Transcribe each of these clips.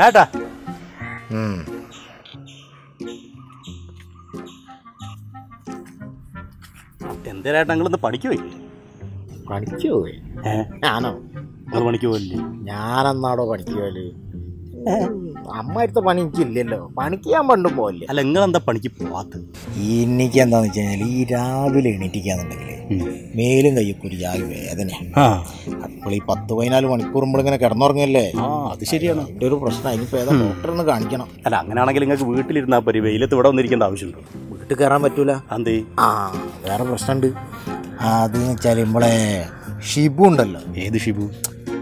ചേട്ടാ ഉം. എന്തേരായിട്ട് നിങ്ങളിന്ന് പണിക്ക് പോയി? പണിക്ക് പോയി? ഞാനോ? നിങ്ങൾ പണിക്ക് പോയില്ലേ ഞാനെന്നാടോ പണിക്ക് അമ്മ അടുത്ത പണി എനിക്കില്ലല്ലോ. പണിക്ക് ഞാൻ പണ്ടും പോവല്ലേ. അല്ല നിങ്ങളെന്താ പണിക്ക് പോവാത്തത്? എനിക്ക് എന്താന്ന് വെച്ച് കഴിഞ്ഞാൽ ഈ രാവിലെ എണീറ്റിക്കാന്നുണ്ടെങ്കിൽ മേലും കയ്യൊക്കെ ഒരു ജാതി വേദന. ആ. അപ്പോൾ ഈ പത്ത് പതിനാല് മണിക്കൂർ നമ്മളിങ്ങനെ കിടന്നുറങ്ങല്ലേ? ആ അത് ശരിയാണ്. എന്റെ ഒരു പ്രശ്നം. ഇനിയിപ്പോൾ ഏതാ ഡോക്ടർ ഒന്ന് കാണിക്കണം. അല്ല അങ്ങനെയാണെങ്കിൽ നിങ്ങൾക്ക് വീട്ടിലിരുന്നാൽ പരി വെയിലത്ത് ഇവിടെ വന്നിരിക്കേണ്ട ആവശ്യമുണ്ടോ വീട്ടിൽ കയറാൻ പറ്റൂല? അന്തേ ആ വേറെ പ്രശ്നമുണ്ട്. അതെന്ന് വെച്ചാൽ നമ്മളെ ഷിബു ഉണ്ടല്ലോ. ഏത് ഷിബു?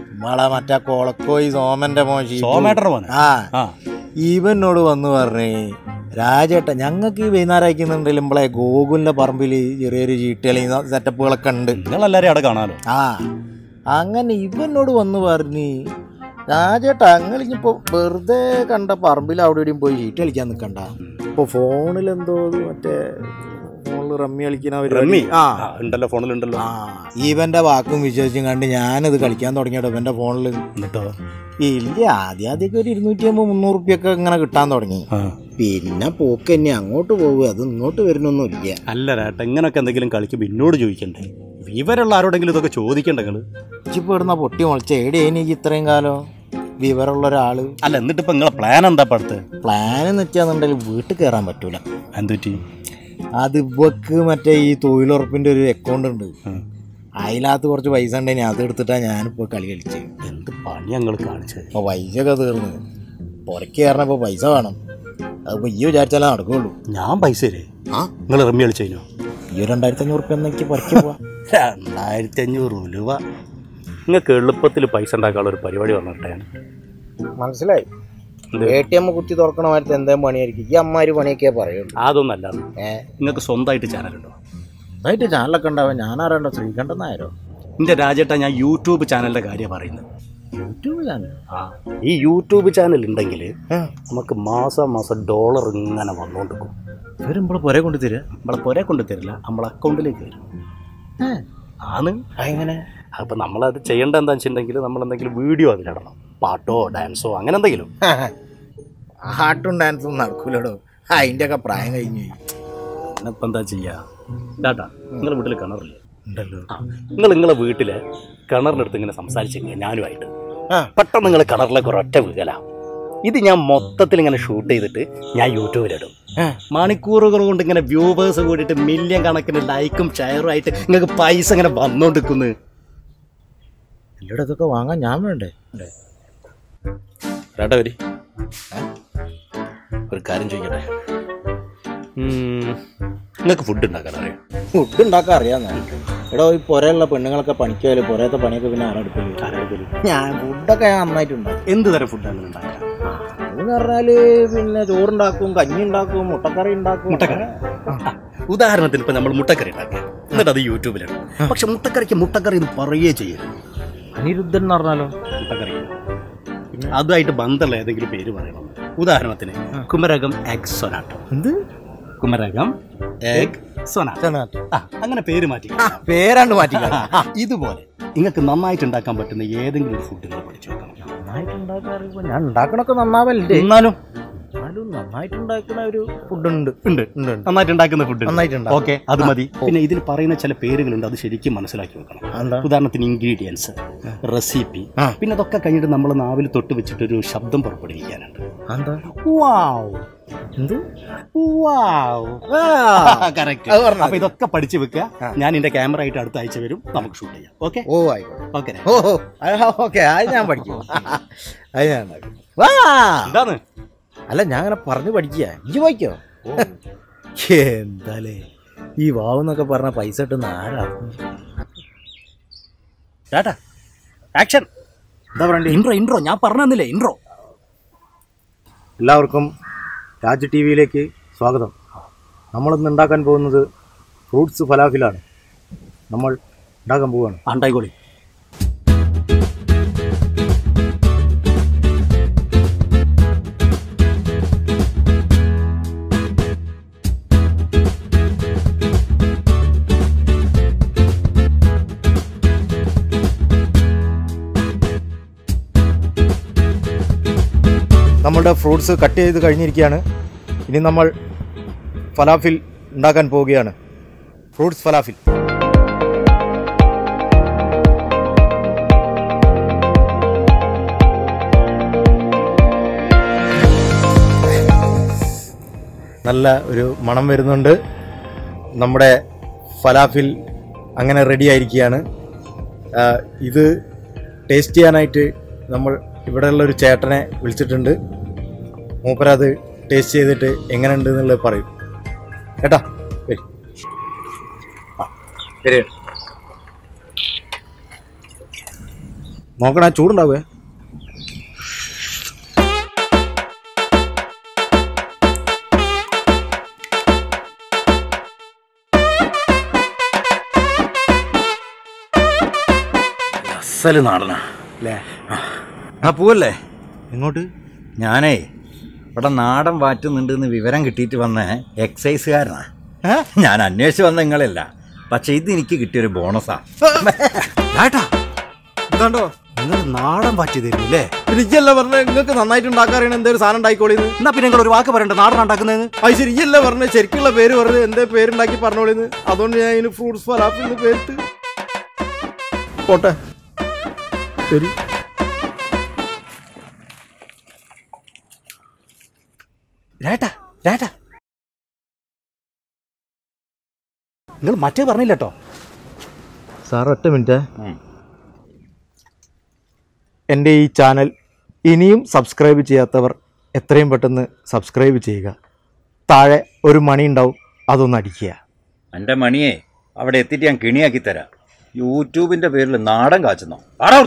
നമ്മളെ മറ്റേ കോളക്കോയി സോമന്റെ മോൻ ഷിബു. ആ. ആ. ഇവനോട് വന്ന് പറഞ്ഞേ രാജേട്ട ഞങ്ങൾക്ക് ഈ വൈകുന്നേരം അയക്കുന്നുണ്ടെങ്കിലും നമ്മളെ ഗോകുലിന്റെ പറമ്പിൽ ചെറിയൊരു ചീട്ടുകളി സെറ്റപ്പുകളൊക്കെ ഉണ്ട്. നിങ്ങളെല്ലാവരും അവിടെ കാണാലോ? ആ അങ്ങനെ ഇവനോട് വന്ന് പറഞ്ഞ് രാജേട്ട ഞങ്ങളിപ്പോ വെറുതെ കണ്ട പറമ്പിൽ അവിടെ ഇവിടെയും പോയി ചീട്ട് കളിക്കാൻ നിൽക്കണ്ട ഇപ്പൊ ഫോണിൽ എന്തോ മറ്റേ ഫോണിൽ റമ്മി കളിക്കുന്ന പരിപാടി. റമ്മി? ആ. ഉണ്ടല്ലോ ഫോണിലുണ്ടല്ലോ. ആ ഇവന്റെ വാക്കും വിശ്വസിച്ചും കണ്ട് ഞാനത് കളിക്കാൻ തുടങ്ങിയോ ഇവന്റെ ഫോണിൽ എന്നിട്ടോ? ഇല്ല ആദ്യ ആദ്യമൊക്കെ ഒരു ഇരുന്നൂറ്റി അമ്പത് മുന്നൂറ് റുപ്യൊക്കെ ഇങ്ങനെ കിട്ടാൻ തുടങ്ങി. പിന്നെ പോക്ക് തന്നെ അങ്ങോട്ട് പോകുക അത് ഇങ്ങോട്ട് വരുന്നൊന്നുമില്ല അല്ല ചേട്ടാ ഇങ്ങനൊക്കെ എന്തെങ്കിലും കളിക്കുമ്പോൾ പിന്നോട് ചോദിക്കണ്ടേ? വിവരമുള്ള ആരോടെങ്കിലും ഇതൊക്കെ ചോദിക്കണ്ട നിങ്ങൾ? ഇച്ചിപ്പോ ഇടുന്ന പൊട്ടി മുളച്ച എവിടെ എനിക്ക് ഇത്രയും കാലം വിവരമുള്ള ഒരാൾ. അല്ല എന്നിട്ട് ഇപ്പൊ നിങ്ങളെ പ്ലാൻ എന്താ പടുത്ത് പ്ലാൻ എന്ന് വെച്ചാന്നുണ്ടെങ്കിൽ വീട്ടിൽ കയറാൻ പറ്റൂല. എന്തുപറ്റി? അത് ഇവക്ക് മറ്റേ ഈ തൊഴിലുറപ്പിന്റെ ഒരു അക്കൗണ്ട് ഉണ്ട്. അതിനകത്ത് കുറച്ച് പൈസ ഉണ്ടെങ്കിൽ അത് എടുത്തിട്ടാ ഞാനിപ്പോ കളി കളിച്ചത് എന്ത് പണി ഞങ്ങൾ കാണിച്ചത് പൈസ ഒക്കെ തീർന്നു. പുറക്ക് കയറണപ്പോ പൈസ വേണം. അതിപ്പോ ഈ വിചാരിച്ചാലേ നടക്കുള്ളൂ. ഞാൻ പൈസ തരേ? ആ? നിങ്ങൾ റമ്മി കഴിഞ്ഞോ ഈ ഒരു രണ്ടായിരത്തി അഞ്ഞൂറ് റുപ്യ എനിക്ക് പുറക്ക് പോവാ. രണ്ടായിരത്തി അഞ്ഞൂറ് രൂപ. നിങ്ങൾക്ക് എളുപ്പത്തിൽ പൈസ ഉണ്ടാക്കാനുള്ള ഒരു പരിപാടി വന്നിട്ടാണ് മനസ്സിലായി. എ ടി എം കുത്തി തുറക്കണ മാരത്തെ എന്തേലും പണിയായിരിക്കും. ഈ അമ്മമാര് പണിയൊക്കെ പറയുള്ളൂ. അതൊന്നല്ല. നിങ്ങൾക്ക് സ്വന്തമായിട്ട് ചാനലുണ്ടോ? സ്വന്തമായിട്ട് ചാനലൊക്കെ ഉണ്ടാവും. ഞാനാറേണ്ട ശ്രീകണ്ഠൻ നായരോ? എന്റെ രാജേട്ടാ ഞാൻ യൂട്യൂബ് ചാനലിന്റെ കാര്യം പറയുന്നത്. YouTube channel? ആ. ഈ യൂട്യൂബ് ചാനൽ ഉണ്ടെങ്കിൽ നമുക്ക് മാസം മാസം ഡോളർ ഇങ്ങനെ വന്നുകൊണ്ടിരിക്കും നമ്മളെ പുര കൊണ്ട് തരിക. നമ്മളെ പുര കൊണ്ട് തരില്ല. നമ്മളെ അക്കൗണ്ടിലേക്ക് വരും. ആണ്. എങ്ങനെ അപ്പം നമ്മളത് ചെയ്യേണ്ട എന്താണെന്ന് വെച്ചിട്ടുണ്ടെങ്കിൽ നമ്മൾ എന്തെങ്കിലും വീഡിയോ അതിലിടണം. പാട്ടോ ഡാൻസോ അങ്ങനെ എന്തെങ്കിലും? ആട്ടും ഡാൻസും നടക്കൂലടോ. അതിന്റെ ഒക്കെ പ്രായം കഴിഞ്ഞു. ഇപ്പം എന്താ ചെയ്യാട്ടാ ഡാട്ടാ നിങ്ങളുടെ വീട്ടിൽ കിണറില്ലേ ഉണ്ടല്ലോ. നിങ്ങൾ നിങ്ങളെ വീട്ടിൽ കിണറിനടുത്ത് ഇങ്ങനെ സംസാരിച്ചിരിക്കുക ഞാനുമായിട്ട്. പെട്ടെന്ന് നിങ്ങൾ കിണറിലേക്ക് ഒരൊറ്റ വീകല ഇത് ഞാൻ മൊത്തത്തിൽ ഇങ്ങനെ ഷൂട്ട് ചെയ്തിട്ട് ഞാൻ യൂട്യൂബിലിടും. മണിക്കൂറുകൾ കൊണ്ട് ഇങ്ങനെ വ്യൂവേഴ്സ് കൂടിയിട്ട് മില്യൺ കണക്കിന് ലൈക്കും ഷെയറും ആയിട്ട് നിങ്ങൾക്ക് പൈസ ഇങ്ങനെ വന്നോണ്ടിരിക്കുന്നു. എന്നോട് ഇതൊക്കെ വാങ്ങാൻ ഞാൻ വേണ്ടേ? ചേട്ടാ വരി ഒരു കാര്യം ചോദിക്കട്ടെ? നിങ്ങൾക്ക് ഫുഡ് ഉണ്ടാക്കാൻ അറിയാം? ഫുഡ് ഉണ്ടാക്കാൻ അറിയാം എടോ ഈ പുരയുള്ള പെണ്ണുങ്ങളൊക്കെ പണിക്ക് പോയാലും പുരത്തെ പണിയൊക്കെ പിന്നെ ആരെങ്കിലും ഞാൻ ഫുഡൊക്കെ ഞാൻ നന്നായിട്ടുണ്ടാക്കും എന്ത് തരം ഫുഡാണ് ഉണ്ടാക്കുക എന്ന് പറഞ്ഞാൽ പിന്നെ ചോറുണ്ടാക്കും കഞ്ഞി ഉണ്ടാക്കും. മുട്ടക്കറി? ഉണ്ടാക്കും മുട്ടക്കറി ഉദാഹരണത്തിന് ഇപ്പൊ നമ്മൾ മുട്ടക്കറി ഉണ്ടാക്കുക. എന്നിട്ട് അത് യൂട്യൂബിലാണ്. പക്ഷെ മുട്ടക്കറിക്ക് മുട്ടക്കറി എന്ന് പറയുകയേ ചെയ്യരുത്. അനിരുദ്ധൻ എന്ന് പറഞ്ഞാലോ? മുട്ടക്കറി. അതുമായിട്ട് ബന്ധമുള്ള ഏതെങ്കിലും പേര് പറയണം. ഉദാഹരണത്തിന് കുമരകം എഗ് സൊനാട്ടോ. എന്ത്? കുമരകം എഗ് സൊനാട്ടോ. ആ അങ്ങനെ പേര് മാറ്റി. പേരാണ്ട് മാറ്റി ഇതുപോലെ. നിങ്ങൾക്ക് നന്നായിട്ട് ഉണ്ടാക്കാൻ പറ്റുന്ന ഏതെങ്കിലും ഒരു ഫുഡ് നിങ്ങൾ പഠിച്ചു വെക്കണം. അറിയുമ്പോ ഞാൻ ഉണ്ടാക്കണൊക്കെ നന്നാവല്ലേ? എന്നാലും നന്നായിട്ട് ഉണ്ടാക്കുന്ന ഒരു ഫുഡ് ഉണ്ട് ഉണ്ട് നന്നായിട്ട് ഉണ്ടാക്കുന്ന ഫുഡ് നന്നായിട്ടുണ്ട്. ഓക്കെ അത് മതി. പിന്നെ ഇതിൽ പറയുന്ന ചില പേരുകളുണ്ട് അത് ശരിക്കും മനസ്സിലാക്കി വെക്കണം. ഉദാഹരണത്തിന് ഇൻഗ്രീഡിയൻസ് റെസിപ്പി പിന്നെ അതൊക്കെ കഴിഞ്ഞിട്ട് നമ്മൾ നാവിൽ തൊട്ട് വെച്ചിട്ട് ഒരു ശബ്ദം പുറപ്പെടുവിക്കാനുണ്ട്. എന്താ? വാവ് അപ്പൊ ഇതൊക്കെ പഠിച്ചു വെക്കുക. ഞാൻ എന്റെ ക്യാമറ ആയിട്ട് അടുത്ത ആഴ്ച വരും നമുക്ക് ഷൂട്ട് ചെയ്യാം. ഓക്കെ ഓ ആയിക്കോട്ടെ. ഓക്കെ ഓക്കെ അത് ഞാൻ പഠിക്കും. അത് ഞാൻ എന്താണ്? അല്ല ഞാൻ അങ്ങനെ പറഞ്ഞു പഠിക്കുക. ഇജ് വായിക്കോ? എന്താലേ ഈ വാവെന്നൊക്കെ പറഞ്ഞ പൈസ ഇട്ടുന്ന ആരാക്ഷൻ ടാറ്റാ ആക്ഷൻ എന്താ പറയണ്ടേ? ഇൻട്രോ ഇൻട്രോ ഞാൻ പറഞ്ഞു തന്നില്ലേ ഇൻട്രോ എല്ലാവർക്കും രാജ് ടി വിയിലേക്ക് സ്വാഗതം. നമ്മളിന്ന് ഉണ്ടാക്കാൻ പോകുന്നത് ഫ്രൂട്ട്സ് ഫലാഫിലാണ്. നമ്മൾ ഉണ്ടാക്കാൻ പോവുകയാണ്. ആണ്ടായിക്കോളി നമ്മളുടെ ഫ്രൂട്ട്സ് കട്ട് ചെയ്ത് കഴിഞ്ഞിരിക്കുകയാണ്. ഇനി നമ്മൾ ഫലാഫിൽ ഉണ്ടാക്കാൻ പോവുകയാണ്. Fruits falafel. നല്ല ഒരു മണം വരുന്നുണ്ട്. നമ്മുടെ ഫലാഫിൽ അങ്ങനെ റെഡി ആയിരിക്കുകയാണ്. ഇത് ടേസ്റ്റ് ചെയ്യാനായിട്ട് നമ്മൾ ഇവിടെയുള്ള ഒരു ചേട്ടനെ വിളിച്ചിട്ടുണ്ട്. മൂപ്പരത് ടേസ്റ്റ് ചെയ്തിട്ട് എങ്ങനെയുണ്ട് എന്നുള്ളത് പറയും. കേട്ടാ? നോക്കണ. ചൂടുണ്ടാവേ. അസൽ നാടനാ. അല്ലേ ആ പോവല്ലേ? എങ്ങോട്ട്? ഞാനേ ഇവിടെ നാടൻ വാറ്റുന്നുണ്ട് എന്ന് വിവരം കിട്ടിയിട്ട് വന്ന എക്സൈസുകാരനാ ഞാൻ അന്വേഷിച്ച് വന്ന നിങ്ങളല്ല. പക്ഷെ ഇത് എനിക്ക് കിട്ടിയൊരു ബോണസാ ഏട്ടാ ഇതാണ്ടോ? നിങ്ങൾ നാടൻ പാറ്റി തരുന്നില്ലേ എനിക്കല്ല പറഞ്ഞ നിങ്ങൾക്ക് നന്നായിട്ട് ഉണ്ടാക്കാറിയാണ് എന്തൊരു സാധനം ഉണ്ടായിക്കോളിന്ന് എന്നാ? പിന്നെ നിങ്ങൾ ഒരു വാക്ക് പറയണ്ട നാടൻ ഉണ്ടാക്കുന്നതെന്ന്? അത് ശരിയല്ല പറഞ്ഞ ശരിക്കുള്ള പേര് പറഞ്ഞ് എന്തേ പേരുണ്ടാക്കി പറഞ്ഞോളിന്ന് അതുകൊണ്ട് ഞാൻ ഇതിന് ഫ്രൂട്ട്സ് ഫലാപ്പിന്ന് പേരിട്ട്. പോട്ടെ. ശരി. രാട്ടാ രാട്ടാ. നിങ്ങൾ മറ്റേ പറഞ്ഞില്ല കേട്ടോ സാർ ഒറ്റ മിനിറ്റ്. എന്റെ ഈ ചാനൽ ഇനിയും സബ്സ്ക്രൈബ് ചെയ്യാത്തവർ എത്രയും പെട്ടെന്ന് സബ്സ്ക്രൈബ് ചെയ്യുക. താഴെ ഒരു മണി ഉണ്ടാവും അതൊന്ന് അടിക്കുക. എന്റെ മണിയെ അവിടെ എത്തിയിട്ട് ഞാൻ കിണിയാക്കി തരാം. യൂട്യൂബിന്റെ പേരിൽ നാടൻ കാച്ചുന്നോ. ആടാ.